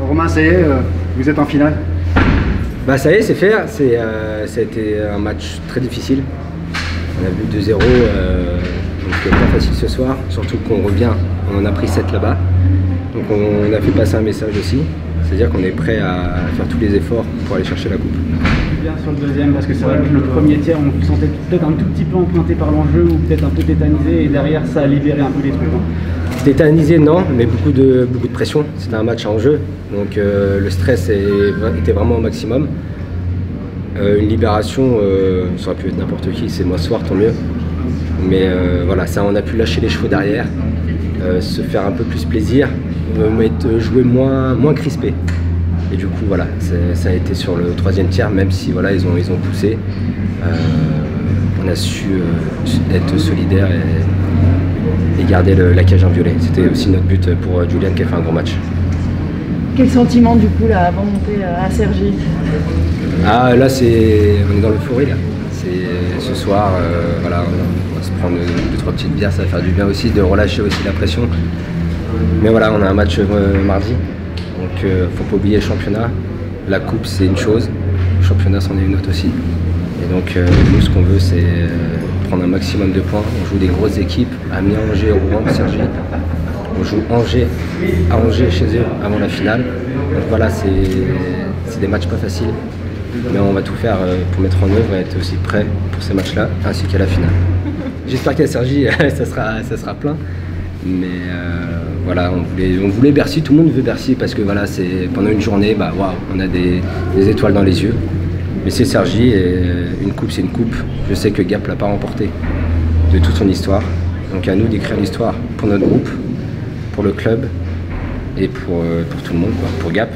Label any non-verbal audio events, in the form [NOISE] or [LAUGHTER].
Romain, ça y est, euh, vous êtes en finale Bah ça y est, c'est fait. C'est, euh, ça a été un match très difficile. On a vu 2-0, euh, donc pas facile ce soir. Surtout qu'on revient, on en a pris 7 là-bas. Donc on a fait passer un message aussi. C'est-à-dire qu'on est prêt à faire tous les efforts pour aller chercher la coupe. Bien sur le deuxième, parce que c'est vrai que le premier tiers, on se sentait peut-être un tout petit peu emprunté par l'enjeu ou peut-être un peu tétanisé, et derrière, ça a libéré un peu les trucs. hein. Tétanisé, non, mais beaucoup de, pression. C'était un match en jeu, donc euh, le stress était vraiment au maximum. Euh, une libération, euh, ça aurait pu être n'importe qui, c'est moi soir, tant mieux. Mais voilà, ça, on a pu lâcher les chevaux derrière, se faire un peu plus plaisir, jouer moins crispé. Et du coup, voilà, ça a été sur le troisième tiers, même si voilà, ils ont, ils ont poussé. Euh, on a su euh, être solidaire et, et garder le- la cage inviolée. C'était aussi notre but pour euh, Julian qui a fait un gros match. Quel sentiment du coup là avant de monter à Sergi Ah là c'est on est dans l'euphorie là. C'est ce soir, euh, voilà, on va se prendre deux, trois petites bières, ça va faire du bien aussi, de relâcher aussi la pression. Mais voilà, on a un match mardi, donc euh, faut pas oublier le championnat. La coupe c'est une chose, le championnat c'en est une autre aussi. Et donc euh, nous ce qu'on veut c'est euh, prendre un maximum de points. On joue des grosses équipes, Amiens, Angers, Rouen, Sergi. On joue Angers à Angers chez eux avant la finale. Donc voilà, c'est des matchs pas faciles. Mais on va tout faire euh, pour mettre en œuvre et être aussi prêt pour ces matchs-là, ainsi qu'à la finale. J'espère qu'à Sergi, [LAUGHS] ça sera plein. Mais euh, voilà, on voulait, on voulait Bercy, tout le monde veut Bercy parce que voilà, c'est pendant une journée, bah, waouh, on a des, étoiles dans les yeux. Mais c'est Sergi et une coupe, c'est une coupe. Je sais que Gap l'a pas remporté de toute son histoire. Donc à nous d'écrire l'histoire pour notre groupe, pour le club et pour, euh, tout le monde, pour Gap.